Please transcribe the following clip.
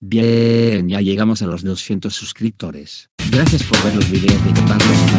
Bien, ya llegamos a los 200 suscriptores. Gracias por ver los videos de Todos a bailar.